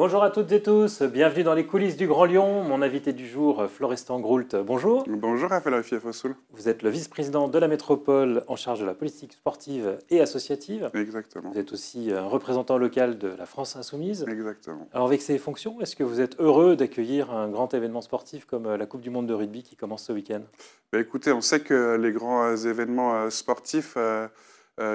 Bonjour à toutes et tous, bienvenue dans les coulisses du Grand Lyon. Mon invité du jour, Florestan Groult, bonjour. Bonjour Raphaël Fossoul. Vous êtes le vice-président de la métropole en charge de la politique sportive et associative. Exactement. Vous êtes aussi un représentant local de la France Insoumise. Exactement. Alors avec ces fonctions, est-ce que vous êtes heureux d'accueillir un grand événement sportif comme la Coupe du Monde de rugby qui commence ce week-end? Bah, Écoutez, on sait que les grands euh, événements euh, sportifs... Euh, euh,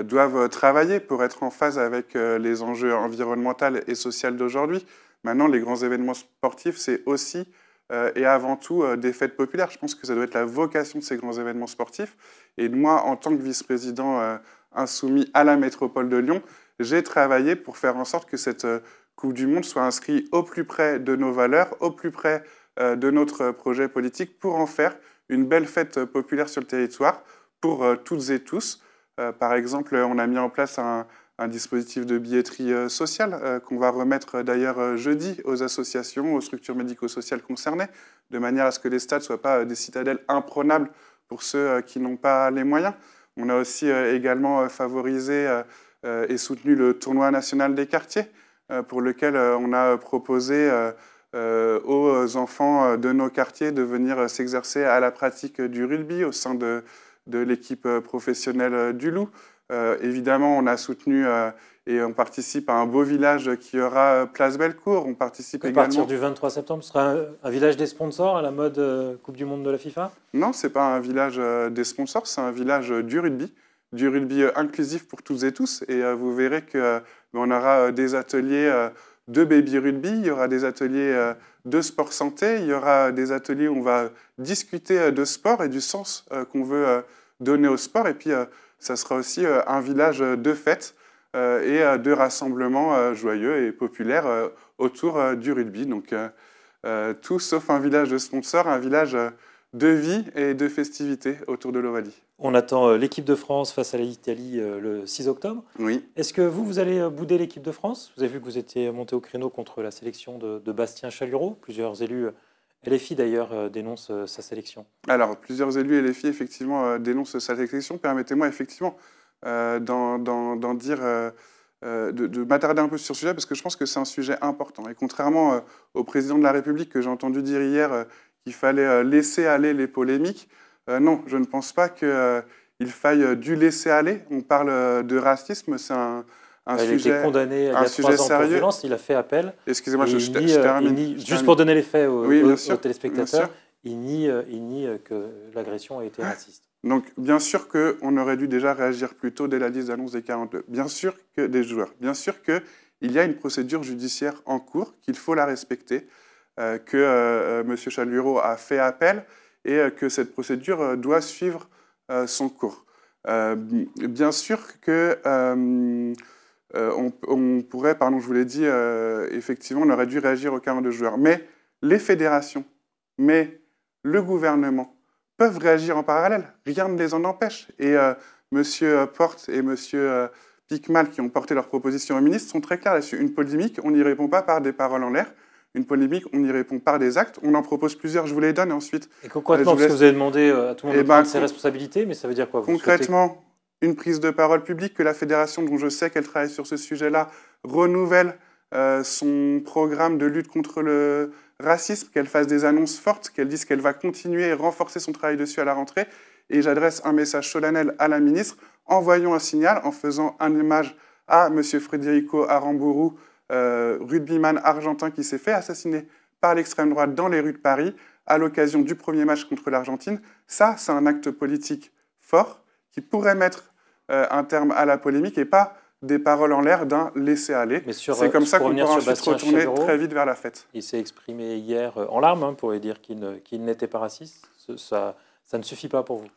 doivent travailler pour être en phase avec euh, les enjeux environnementaux et sociaux d'aujourd'hui. Maintenant, les grands événements sportifs, c'est aussi euh, et avant tout des fêtes populaires. Je pense que ça doit être la vocation de ces grands événements sportifs. Et moi, en tant que vice-président insoumis à la métropole de Lyon, j'ai travaillé pour faire en sorte que cette Coupe du Monde soit inscrite au plus près de nos valeurs, au plus près de notre projet politique, pour en faire une belle fête populaire sur le territoire pour toutes et tous. Euh, par exemple, on a mis en place un, dispositif de billetterie euh, sociale euh, qu'on va remettre d'ailleurs jeudi aux associations, aux structures médico-sociales concernées, de manière à ce que les stades ne soient pas des citadelles imprenables pour ceux qui n'ont pas les moyens. On a aussi également favorisé et soutenu le tournoi national des quartiers, pour lequel on a proposé aux enfants de nos quartiers de venir s'exercer à la pratique du rugby au sein de, de l'équipe euh, professionnelle euh, du Loup. Euh, évidemment, on a soutenu et on participe à un beau village qui aura Place Bellecour. On participe à également. partir du 23 septembre, ce sera un, village des sponsors à la mode Coupe du Monde de la FIFA? Non, ce n'est pas un village des sponsors, c'est un village du rugby, du rugby inclusif pour toutes et tous. Et vous verrez qu'on aura des ateliers de baby rugby, il y aura des ateliers de sport santé, il y aura des ateliers où on va discuter de sport et du sens qu'on veut donner au sport. Et puis, ça sera aussi un village de fêtes et de rassemblements joyeux et populaires autour du rugby. Donc, tout sauf un village de sponsors, un village de vie et de festivité autour de l'Ovalie. On attend euh, l'équipe de France face à l'Italie euh, le 6 octobre. Oui. Est-ce que vous, vous allez euh, bouder l'équipe de France? Vous avez vu que vous étiez monté au créneau contre la sélection de, Bastien Chalureau. Plusieurs élus LFI d'ailleurs dénoncent sa sélection. Alors, plusieurs élus LFI effectivement dénoncent sa sélection. Permettez-moi effectivement d'en dire, de, de m'attarder un peu sur ce sujet parce que je pense que c'est un sujet important. Et contrairement au président de la République que j'ai entendu dire hier qu'il fallait laisser aller les polémiques, euh, non, je ne pense pas qu'il euh, faille euh, du laisser aller. On parle de racisme, c'est un, un sujet, il a été condamné il y a trois ans pour violence, il a fait appel. Excusez-moi, je, termine. juste pour donner les faits aux, téléspectateurs, il nie, il nie que l'agression a été raciste. Donc, bien sûr qu'on aurait dû déjà réagir plus tôt dès la liste d'annonce des 42. Bien sûr que des joueurs. Bien sûr qu'il y a une procédure judiciaire en cours, qu'il faut la respecter, que M. Chalureau a fait appel et euh, que cette procédure euh, doit suivre euh, son cours. bien sûr que on, pourrait, pardon, je vous l'ai dit, effectivement, on aurait dû réagir au cas de joueurs. Mais les fédérations, mais le gouvernement peuvent réagir en parallèle. Rien ne les en empêche. Et M. Porte et M. Picmal, qui ont porté leurs propositions au ministre, sont très clairs là-dessus. Une polémique, on n'y répond pas par des paroles en l'air une polémique, on y répond par des actes. On en propose plusieurs, je vous les donne et ensuite. Et concrètement, euh, parce que vous avez demandé euh, à tout le monde eh de prendre ben, ses responsabilités, mais ça veut dire quoi Concrètement, une prise de parole publique, que la fédération, dont je sais qu'elle travaille sur ce sujet-là, renouvelle euh, son programme de lutte contre le racisme, qu'elle fasse des annonces fortes, qu'elle dise qu'elle va continuer et renforcer son travail dessus à la rentrée. Et j'adresse un message solennel à la ministre, envoyons un signal en faisant un hommage à M. Federico Aramburu, euh, rugbyman argentin qui s'est fait assassiner par l'extrême droite dans les rues de Paris à l'occasion du premier match contre l'Argentine. Ça, c'est un acte politique fort qui pourrait mettre euh, un terme à la polémique et pas des paroles en l'air d'un laisser-aller. C'est comme ça qu'on pourra ensuite retourner très vite vers la fête. Il s'est exprimé hier euh, en larmes hein, pour dire qu'il n'était pas raciste. Ça, ça ne suffit pas pour vous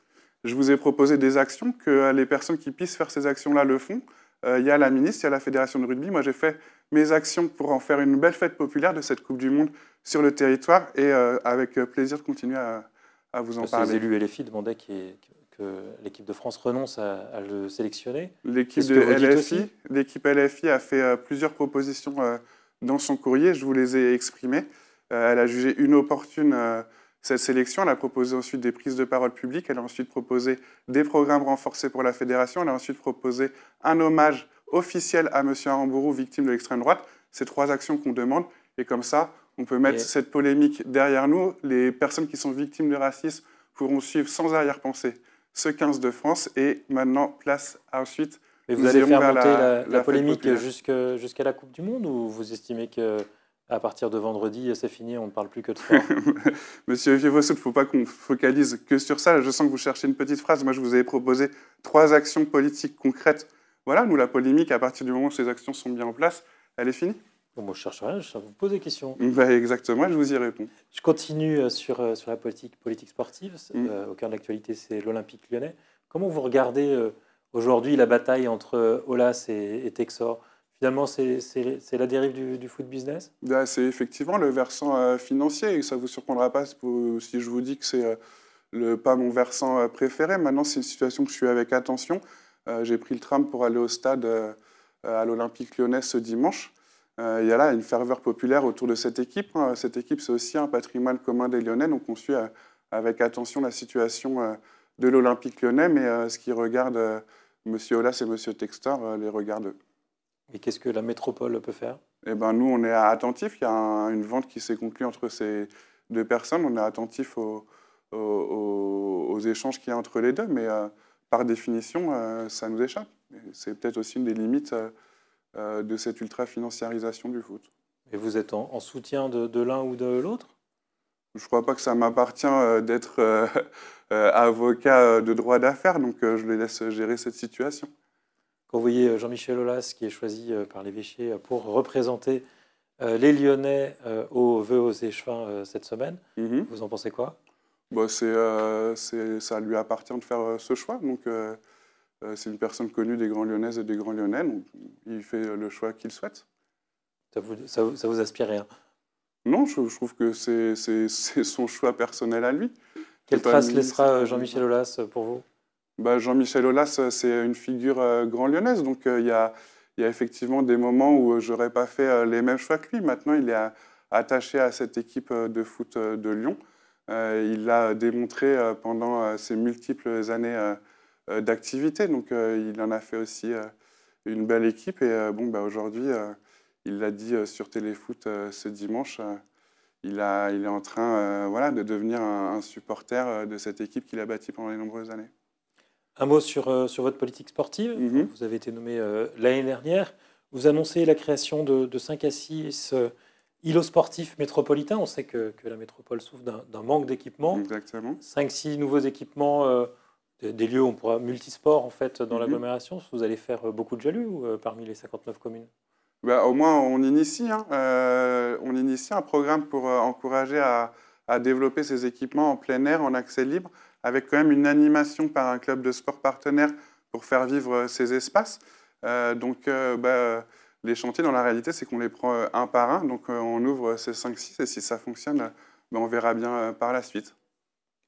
Je vous ai proposé des actions, que les personnes qui puissent faire ces actions-là le font. Il y a la ministre, il y a la fédération de rugby. Moi, j'ai fait mes actions pour en faire une belle fête populaire de cette Coupe du Monde sur le territoire et euh, avec plaisir de continuer à, vous en parler. Les élus LFI demandaient que l'équipe de France renonce à, le sélectionner. L'équipe de LFI, l'équipe LFI a fait euh, plusieurs propositions euh, dans son courrier, je vous les ai exprimées. elle a jugé inopportune cette sélection. Elle a proposé ensuite des prises de parole publiques. Elle a ensuite proposé des programmes renforcés pour la fédération. Elle a ensuite proposé un hommage officiel à M. Arambourou, victime de l'extrême droite. Ces trois actions qu'on demande, Et comme ça, on peut mettre cette polémique derrière nous. Les personnes qui sont victimes de racisme pourront suivre sans arrière-pensée ce 15 de France. Et maintenant, place à ensuite. Mais vous allez faire monter la, polémique jusqu'à la Coupe du Monde ou vous estimez que à partir de vendredi, c'est fini, on ne parle plus que de sport. Monsieur Vievossou, il ne faut pas qu'on focalise que sur ça. Je sens que vous cherchez une petite phrase. Moi, je vous avais proposé trois actions politiques concrètes. Voilà, nous, la polémique, à partir du moment où ces actions sont bien en place, elle est finie. Bon, moi, je cherche rien, je vous pose des questions. Bah, exactement, je vous y réponds. Je continue euh, sur, euh, sur la politique, politique sportive. Mm. Euh, au cœur de l'actualité, c'est l'Olympique lyonnais. Comment vous regardez aujourd'hui la bataille entre Olas et, et Texor? Finalement, c'est la dérive du, foot business? Bah, C'est effectivement le versant euh, financier. Et ça ne vous surprendra pas si je vous dis que c'est euh, pas mon versant euh, préféré. Maintenant, c'est une situation que je suis avec attention. J'ai pris le tram pour aller au stade à l'Olympique lyonnais ce dimanche. Il y a là une ferveur populaire autour de cette équipe. Hein. Cette équipe, c'est aussi un patrimoine commun des Lyonnais. Donc, on suit avec attention la situation de l'Olympique lyonnais. Mais ce qui regarde M. Olas et M. Textor les regarde et qu'est-ce que la métropole peut faire? Eh ben, Nous, on est attentifs. Il y a une vente qui s'est conclue entre ces deux personnes. On est attentifs aux, aux, échanges qu'il y a entre les deux. Mais euh, par définition, euh, ça nous échappe. C'est peut-être aussi une des limites euh, de cette ultra-financiarisation du foot. Et vous êtes en, soutien de, de l'un ou de l'autre? Je ne crois pas que ça m'appartient d'être avocat de droit d'affaires, donc je les laisse gérer cette situation. Quand vous voyez euh, Jean-Michel Aulas qui est choisi euh, par l'évêché euh, pour représenter les Lyonnais aux vœux aux échevins cette semaine, mhm. vous en pensez quoi? Bah, c'est, Ça lui appartient de faire ce choix. Donc, c'est une personne connue des grands Lyonnaises et des grands Lyonnais. Donc, il fait le choix qu'il souhaite. Ça vous, ça, vous aspire rien? Non, je, trouve que c'est, son choix personnel à lui. Quelle trace laissera Jean-Michel Aulas pour vous? Bah, Jean-Michel Aulas, euh, c'est une figure euh, grand lyonnaise, donc euh, il y, a, effectivement des moments où je n'aurais pas fait les mêmes choix que lui. Maintenant, il est attaché à cette équipe de foot de Lyon. il l'a démontré pendant ses multiples années d'activité, donc il en a fait aussi une belle équipe. Et bon, bah, aujourd'hui, il l'a dit sur Téléfoot ce dimanche, il, est en train de devenir un supporter de cette équipe qu'il a bâtie pendant les nombreuses années. Un mot sur, euh, sur votre politique sportive. Mhm. Vous avez été nommé euh, l'année dernière. Vous annoncez la création de, de 5 à 6 euh, îlots sportifs métropolitains. On sait que, que la métropole souffre d'un manque d'équipements. Exactement. 5-6 nouveaux équipements, des, lieux on pourra multisport en fait dans mhm. l'agglomération. Vous allez faire beaucoup de jalus parmi les 59 communes? Bah, Au moins, on initie, hein. on initie un programme pour encourager à, à développer ces équipements en plein air, en accès libre avec quand même une animation par un club de sport partenaire pour faire vivre euh, ces espaces. Euh, donc, euh, bah, les chantiers, dans la réalité, c'est qu'on les prend un par un. Donc, on ouvre ces 5-6 et si ça fonctionne, bah, on verra bien par la suite.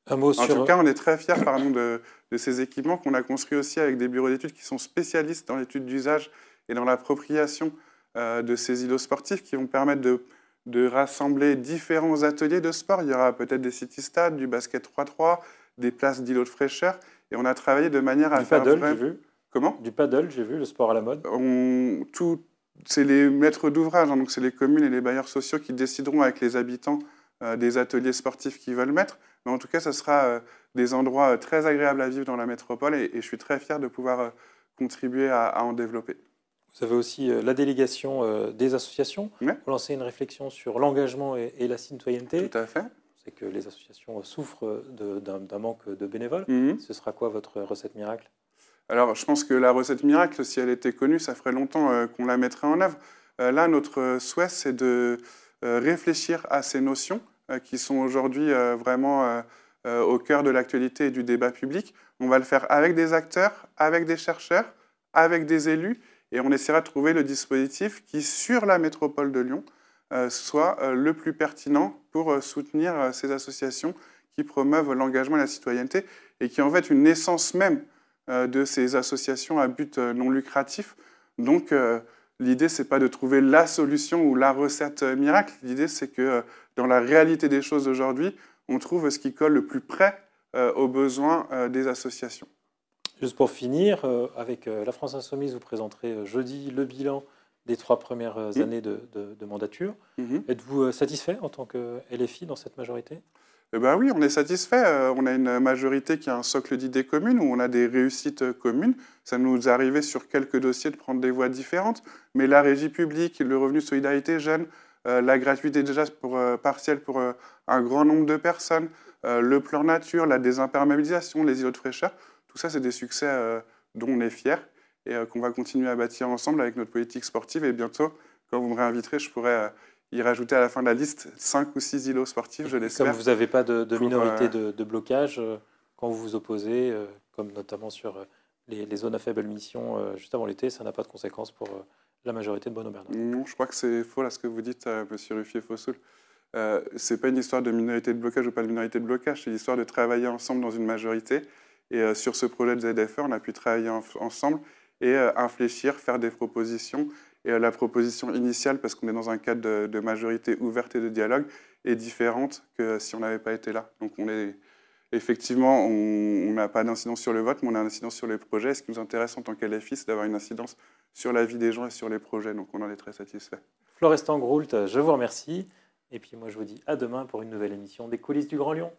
Un mot en tout cas, on est très fiers pardon, de, de ces équipements qu'on a construits aussi avec des bureaux d'études qui sont spécialistes dans l'étude d'usage et dans l'appropriation de ces îlots sportifs qui vont permettre de, de, rassembler différents ateliers de sport. Il y aura peut-être des city-stades, du basket 3-3, des places d'îlots de fraîcheur. Et on a travaillé de manière à du faire. Paddle, j'ai vu. Comment Du paddle, j'ai vu, le sport à la mode. On, tout, c'est les maîtres d'ouvrage, hein, donc c'est les communes et les bailleurs sociaux qui décideront avec les habitants euh, des ateliers sportifs qu'ils veulent mettre. Mais en tout cas, ce sera euh, des endroits euh, très agréables à vivre dans la métropole et, je suis très fier de pouvoir contribuer à, en développer. Vous avez aussi la délégation des associations. Vous lancez une réflexion sur l'engagement et, et, la citoyenneté. Tout à fait c'est que les associations souffrent d'un manque de bénévoles. Mhm. Ce sera quoi votre recette miracle? Alors, je pense que la recette miracle, si elle était connue, ça ferait longtemps euh, qu'on la mettrait en œuvre. Euh, là, notre souhait, c'est de euh, réfléchir à ces notions qui sont aujourd'hui vraiment au cœur de l'actualité et du débat public. On va le faire avec des acteurs, avec des chercheurs, avec des élus, et on essaiera de trouver le dispositif qui, sur la métropole de Lyon, euh, soit euh, le plus pertinent pour euh, soutenir ces associations qui promeuvent l'engagement et la citoyenneté et qui en fait une naissance même de ces associations à but non lucratif. Donc l'idée, c'est pas de trouver la solution ou la recette miracle. L'idée, c'est que dans la réalité des choses aujourd'hui, on trouve ce qui colle le plus près aux besoins des associations. Juste pour finir, avec la France Insoumise, vous présenterez jeudi le bilan des trois premières mmh. années de, mandature. Mmh. Êtes-vous satisfait en tant que LFI dans cette majorité? Eh ben oui, on est satisfait. On a une majorité qui a un socle d'idées communes, où on a des réussites communes. Ça nous est arrivé sur quelques dossiers de prendre des voies différentes, mais la régie publique, le revenu solidarité jeune, la gratuité déjà pour, partielle pour un grand nombre de personnes, le plan nature, la désimperméabilisation, les îlots de fraîcheur, tout ça, c'est des succès dont on est fier et euh, qu'on va continuer à bâtir ensemble avec notre politique sportive. Et bientôt, quand vous me réinviterez, je pourrai euh, y rajouter à la fin de la liste 5 ou 6 îlots sportifs, je l'espère. Comme vous n'avez pas de, minorité euh, de, blocage quand vous vous opposez, comme notamment sur les, zones à faible émission juste avant l'été, ça n'a pas de conséquences pour la majorité de Bono Bernard Non, je crois que c'est faux là ce que vous dites, Monsieur Ruffier-Fossoul. Euh, ce n'est pas une histoire de minorité de blocage ou pas de minorité de blocage, c'est l'histoire de travailler ensemble dans une majorité. Et sur ce projet de ZFE, on a pu travailler ensemble et euh, infléchir, faire des propositions. Et euh, la proposition initiale, parce qu'on est dans un cadre de, majorité ouverte et de dialogue, est différente que si on n'avait pas été là. Donc on est effectivement, on n'a pas d'incidence sur le vote, mais on a une incidence sur les projets. Ce qui nous intéresse en tant qu'LFI, c'est d'avoir une incidence sur la vie des gens et sur les projets. Donc on en est très satisfait. Florestan Groult, je vous remercie. Et puis moi, je vous dis à demain pour une nouvelle émission des coulisses du Grand Lyon.